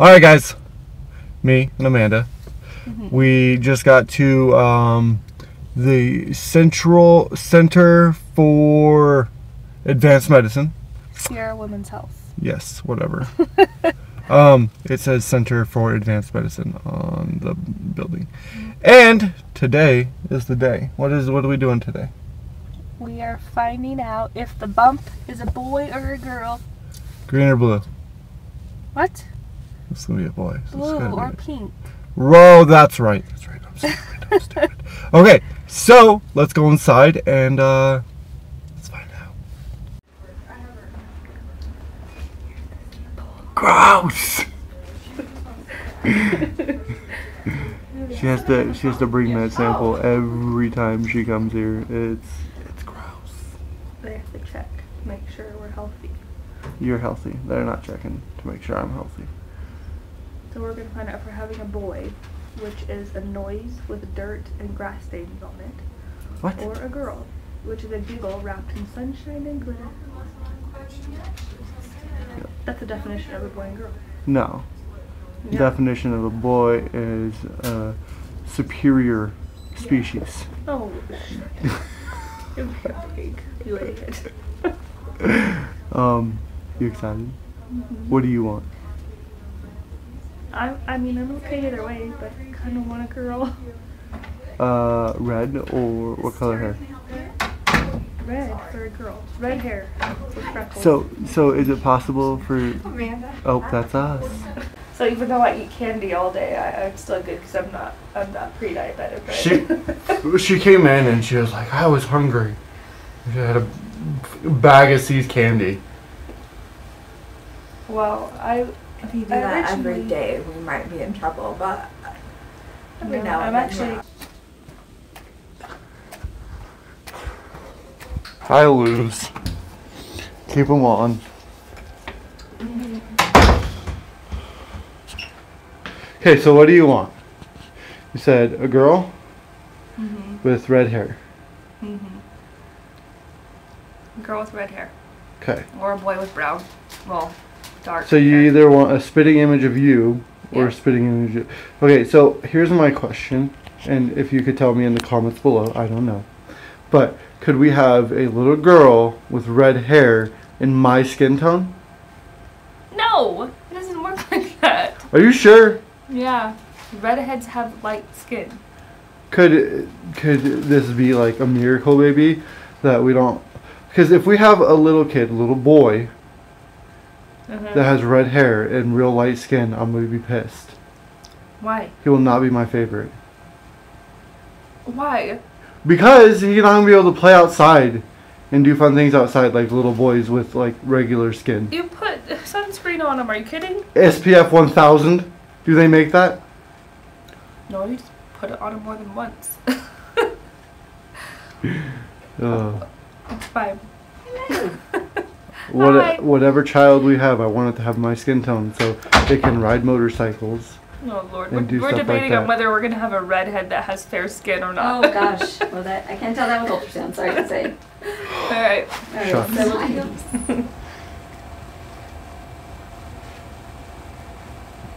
All right, guys. Me and Amanda. We just got to um, the Central Center for Advanced Medicine. Sierra Women's Health. Yes, whatever. um, it says Center for Advanced Medicine on the building. And today is the day. What is what are we doing today? We are finding out if the bump is a boy or a girl. Green or blue? What? It's gonna be a boy. so Blue gotta be or pink? Ro, that's right. That's right. I'm stupid. I'm stupid. Okay, so let's go inside and uh, let's find out. Gross. she has to. She has to bring that sample every time she comes here. It's it's gross. They have to check, make sure we're healthy. You're healthy. They're not checking to make sure I'm healthy. So we're gonna find out if we're having a boy, which is a noise with dirt and grass stains on it, What? or a girl, which is a giggle wrapped in sunshine and glitter. That's the definition of a boy and girl. No. Yeah. Definition of a boy is a superior species. Oh, shit. Big. Idiot. Um, you excited? What do you want? I, I mean, I'm okay either way, but I kind of want a girl. Uh, red or what color hair? Red for a girl. Red hair with freckles. So, so is it possible for? Amanda. Oh, that's us. So even though I eat candy all day, I, I'm still good because I'm not I'm not pre-diabetic, right? She, she came in and she was like, I was hungry. She had a bag of See's candy. well, I If you do that every originally- day, we might be in trouble, but every No, now I'm and then, actually- yeah. I lose. Keep them on. Okay, so what do you want? You said a girl mm-hmm. with red hair. Mm-hmm. girl with red hair Okay. or a boy with brown, well, dark. So you either want a spitting image of you or Yeah. a spitting image of. Okay, so here's my question, and if you could tell me in the comments below, I don't know. But could we have a little girl with red hair in my skin tone? No, it doesn't work like that. Are you sure? Yeah, redheads have light skin. Could could this be like a miracle baby that we don't? Because if we have a little kid, a little boy Uh-huh. that has red hair and real light skin, I'm gonna be pissed. Why? He will not be my favorite. Why? Because he's not gonna be able to play outside and do fun things outside like little boys with like regular skin. You put sunscreen on them? Are you kidding? SPF 1000. Do they make that? No, you just put it on him more than once. Ugh. it's fine. What, Hi. whatever child we have, I want it to have my skin tone so they can ride motorcycles. Oh lord, And do we're, we're stuff like debating that. on whether we're gonna have a redhead that has fair skin or not. Oh gosh, well that, I can't tell that with ultrasound, sorry to say. All right. Alright, Shucks. so we'll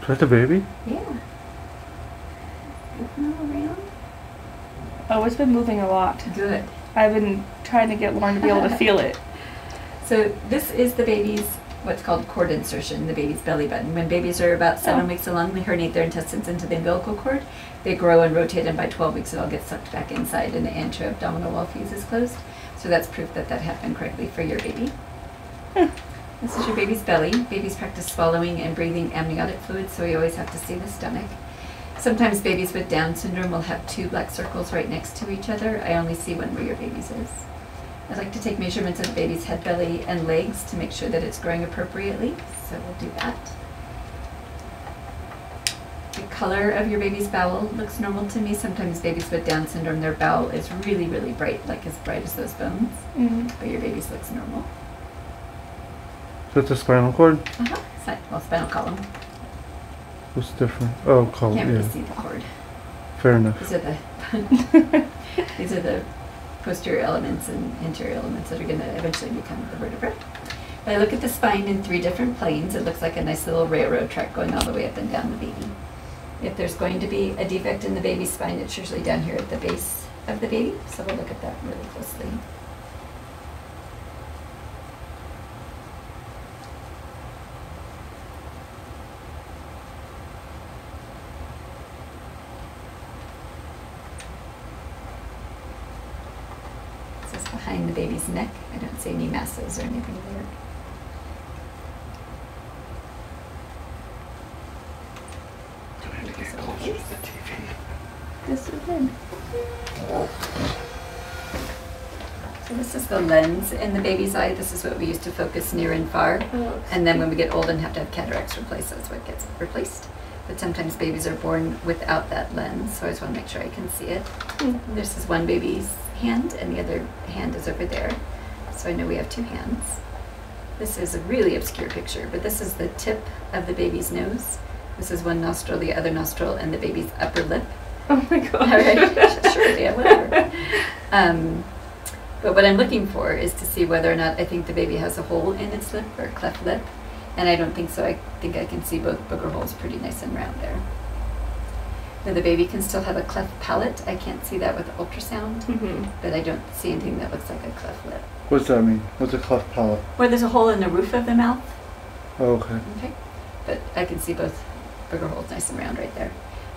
Is that the baby? Yeah. Looking all around. Oh, it's been moving a lot. Good. I've been trying to get Lauren to be able to feel it. So this is the baby's what's called cord insertion, the baby's belly button. When babies are about seven Oh. weeks along, they herniate their intestines into the umbilical cord. They grow and rotate, and by 12 weeks, it all gets sucked back inside, and the anterior abdominal wall fuse is closed. So that's proof that that happened correctly for your baby. This is your baby's belly. Babies practice swallowing and breathing amniotic fluid, so we always have to see the stomach. Sometimes babies with Down syndrome will have two black circles right next to each other. I only see one where your baby's is. I'd like to take measurements of the baby's head, belly, and legs to make sure that it's growing appropriately. So we'll do that. The color of your baby's bowel looks normal to me. Sometimes babies with Down syndrome, their bowel is really, really bright, like as bright as those bones. Mm. But your baby's looks normal. So it's a spinal cord? Uh-huh. Si- Well, spinal column. What's different? Oh, column. Can't really Yeah, see the cord. fair enough. These are the these are the posterior elements and anterior elements that are going to eventually become the vertebra. If I look at the spine in three different planes, it looks like a nice little railroad track going all the way up and down the baby. If there's going to be a defect in the baby's spine, it's usually down here at the base of the baby, so we'll look at that really closely. This is behind the baby's neck. I don't see any masses or anything there. Do I have to get closer to the TV? This is good. So this is the lens in the baby's eye. This is what we use to focus near and far. Oh, And then when we get old and have to have cataracts replaced, that's what gets replaced. But sometimes babies are born without that lens, so I just want to make sure I can see it. Mm. This is one baby's hand, and the other hand is over there. So I know we have two hands. This is a really obscure picture, but this is the tip of the baby's nose. This is one nostril, the other nostril, and the baby's upper lip. Oh my gosh. All right, sure, yeah, whatever. Um, but what I'm looking for is to see whether or not I think the baby has a hole in its lip or a cleft lip. And I don't think so. I think I can see both booger holes pretty nice and round there. Now the baby can still have a cleft palate. I can't see that with ultrasound, hmm but I don't see anything that looks like a cleft lip. What does that mean? What's a cleft palate? Where there's a hole in the roof of the mouth. Oh, okay. Okay. But I can see both booger holes nice and round right there.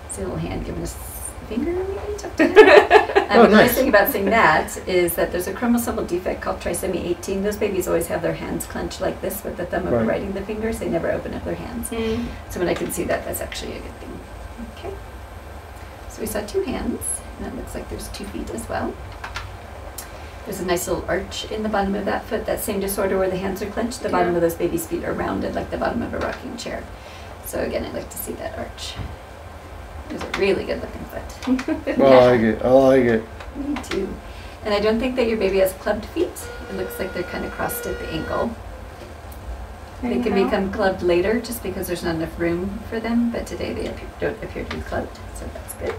See a little hand giving us a finger maybe tucked in there. Um, Oh, the nice nice. thing about seeing that is that there's a chromosomal defect called trisomy 18. Those babies always have their hands clenched like this with the thumb Right. overriding the fingers. They never open up their hands. Mm. So when I can see that, that's actually a good thing. Okay. So we saw two hands, and it looks like there's two feet as well. There's a nice little arch in the bottom of that foot. That same disorder where the hands are clenched, the bottom of those babies' feet are rounded like the bottom of a rocking chair. So again, I'd like to see that arch. There's a really good looking foot. I like it. I like it. Me too. And I don't think that your baby has clubbed feet. It looks like they're kind of crossed at the ankle. They can Anyhow. become clubbed later just because there's not enough room for them, but today they appear, don't appear to be clubbed, so that's good.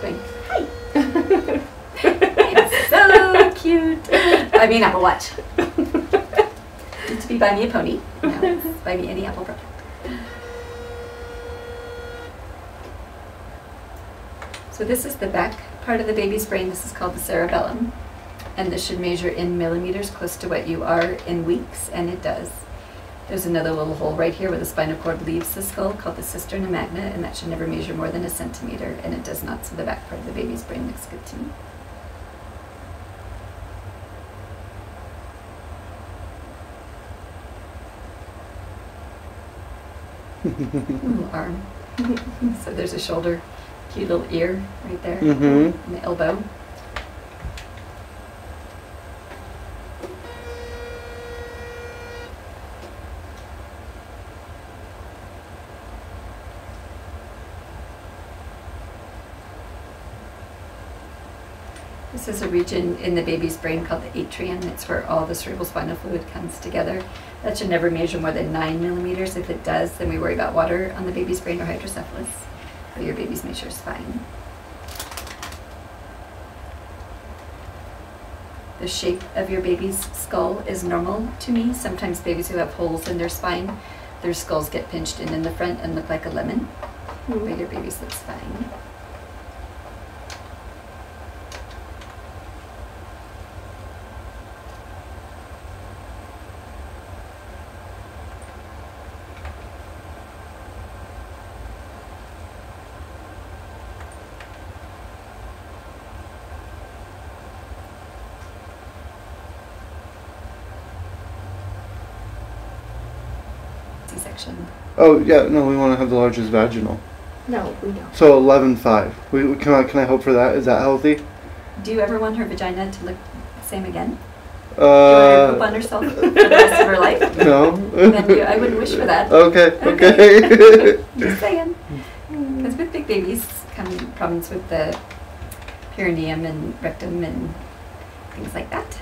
Going, hi! it's so cute! Buy me an Apple Watch. Used to be buy me a pony. It's buy me any Apple product. So this is the back part of the baby's brain. This is called the cerebellum. And this should measure in millimeters close to what you are in weeks, and it does. There's another little hole right here where the spinal cord leaves the skull called the cisterna magna, and that should never measure more than a centimeter, and it does not, so the back part of the baby's brain looks good to me. Little arm. so there's a shoulder, cute little ear right there, Mm-hmm. and the elbow. This is a region in the baby's brain called the atrium. It's where all the cerebral spinal fluid comes together. That should never measure more than nine millimeters. If it does, then we worry about water on the baby's brain or hydrocephalus. But your baby's measure is fine. The shape of your baby's skull is normal to me. Sometimes babies who have holes in their spine, their skulls get pinched in in the front and look like a lemon. But mm-hmm. your baby's looks fine. C-section. Oh yeah, no, we want to have the largest vaginal. No, we don't. So eleven five. We we- can I can I hope for that? Is that healthy? Do you ever want her vagina to look the same again? Do you want her to poop on Uh, herself for the rest of her life? no. Then you, I wouldn't wish for that. Okay. Okay. Okay. Just saying. Because with big babies come problems with the perineum and rectum and things like that.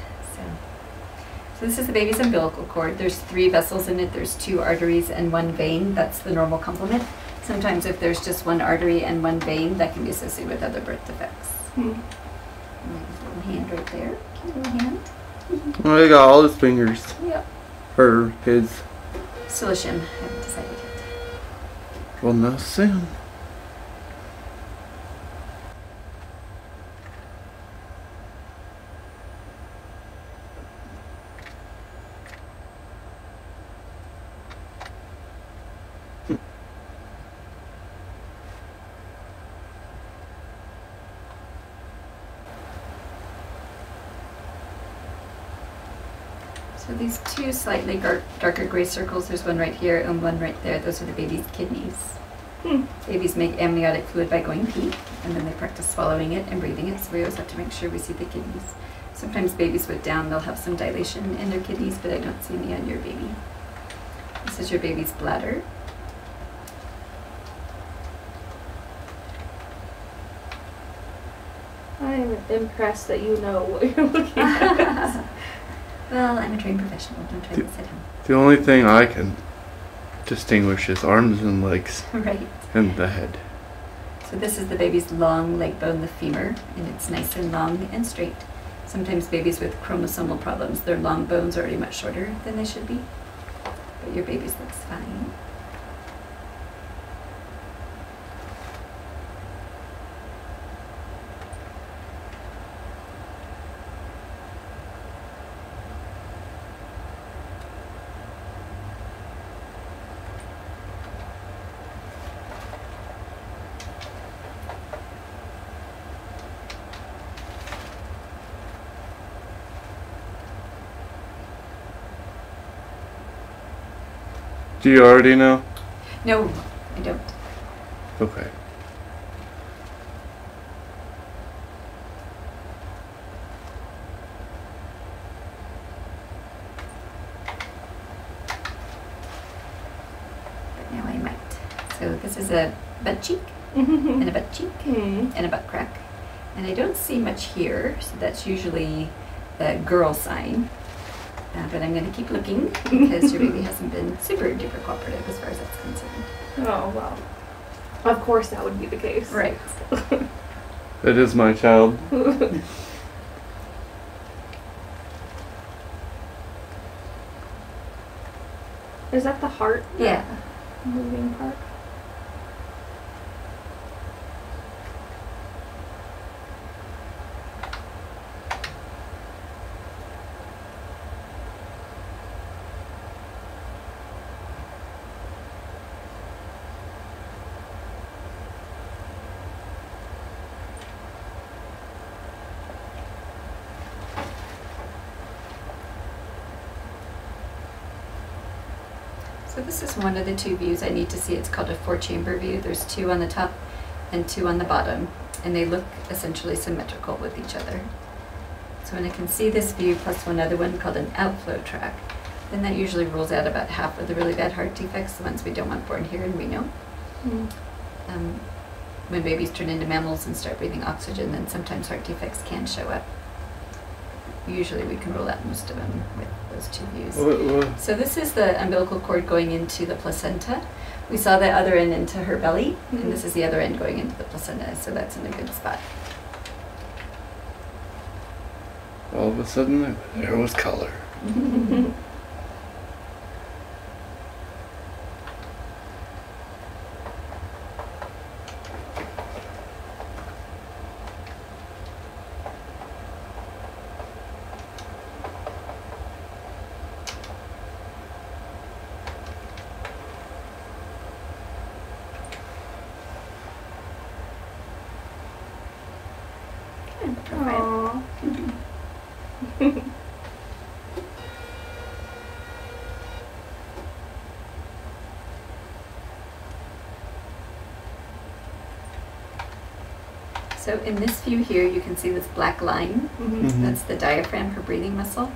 So, so this is the baby's umbilical cord. There's three vessels in it. There's two arteries and one vein. That's the normal complement. Sometimes if there's just one artery and one vein, that can be associated with other birth defects. Hmm. Little hand right there. Cute little hand. Oh, he got all his fingers. Yep. Or his. Still a shim. I haven't decided yet. We'll know soon. So these two slightly gar- darker gray circles, there's one right here and one right there. Those are the baby's kidneys. Hmm. Babies make amniotic fluid by going pee, and then they practice swallowing it and breathing it. So we always have to make sure we see the kidneys. Sometimes babies with Down, they'll have some dilation in their kidneys, but I don't see any on your baby. This is your baby's bladder. I'm impressed that you know what you're looking at. well, I'm a trained professional. Don't try this at home. The only thing I can distinguish is arms and legs Right. and the head. So this is the baby's long leg bone, the femur, and it's nice and long and straight. Sometimes babies with chromosomal problems, their long bones are already much shorter than they should be. But your baby's looks fine. Do you already know? No, I don't. Okay. But now I might. So this is a butt cheek and a butt cheek and a butt crack. And I don't see much here, so that's usually the girl sign. Uh, but I'm going to keep looking because your baby hasn't been super duper cooperative as far as that's concerned. Oh well. Of course that would be the case. Right. It is my child. Is that the heart? Yeah. Moving part. So this is one of the two views I need to see. It's called a four-chamber view. There's two on the top and two on the bottom, and they look essentially symmetrical with each other. So when I can see this view plus one other one called an outflow tract, then that usually rules out about half of the really bad heart defects, the ones we don't want born here in Reno. Mm. Um, when babies turn into mammals and start breathing oxygen, then sometimes heart defects can show up. Usually we can rule out most of them with those two views. What, what? So this is the umbilical cord going into the placenta. We saw the other end into her belly, Mhm. and this is the other end going into the placenta, so that's in a good spot. All of a sudden, there was color. Aww. So in this view here, you can see this black line. Mhm. Mhm. That's the diaphragm, her breathing muscle.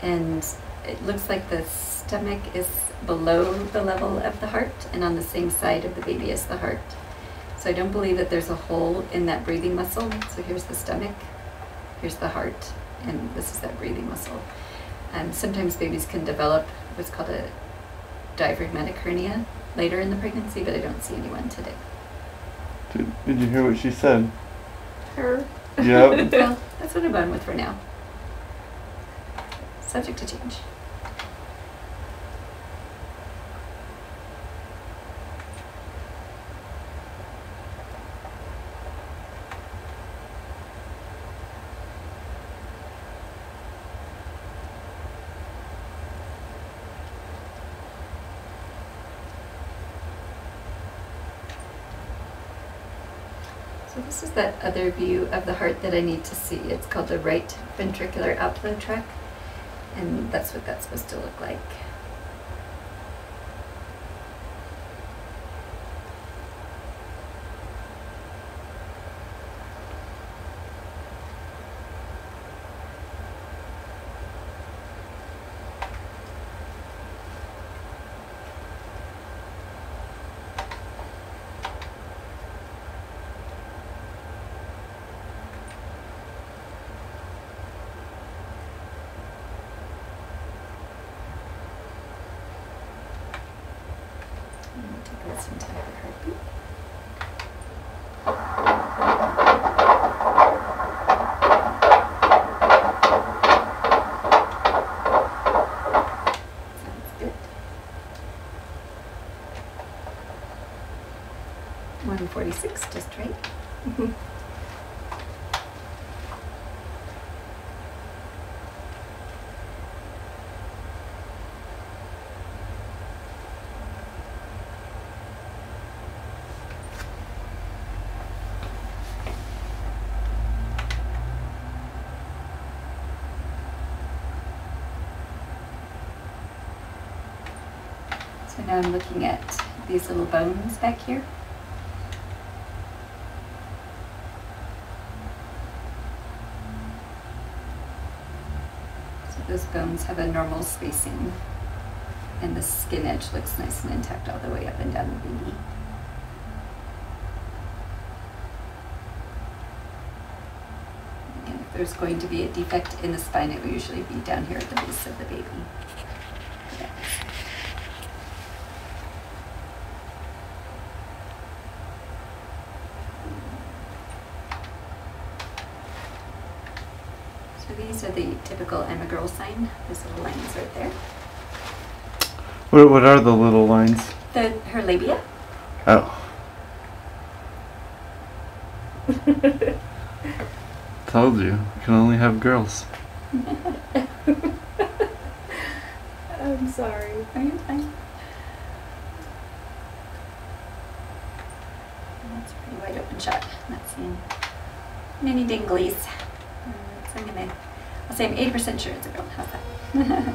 And it looks like the stomach is below the level of the heart and on the same side of the baby as the heart. So I don't believe that there's a hole in that breathing muscle. So here's the stomach, here's the heart, and this is that breathing muscle. And sometimes babies can develop what's called a diaphragmatic hernia later in the pregnancy, but I don't see anyone today. Did, did you hear what she said? Her. Yep. well, that's what I'm going with for now. subject to change. So this is that other view of the heart that I need to see. It's called the right ventricular outflow tract, and that's what that's supposed to look like. I'm this entire heartbeat. Sounds good. One forty-six, just right. Mm-hmm. I'm looking at these little bones back here. So those bones have a normal spacing and the skin edge looks nice and intact all the way up and down the baby. If there's going to be a defect in the spine, it will usually be down here at the base of the baby. Yeah. So these are the typical I'm girl sign. Those little lines right there. What, what are the little lines? The her labia. Oh. Told you. You can only have girls. I'm sorry. Are you fine? That's a pretty wide open shot. Not seeing many dinglies. I'm 80% sure it's a girl. How's that?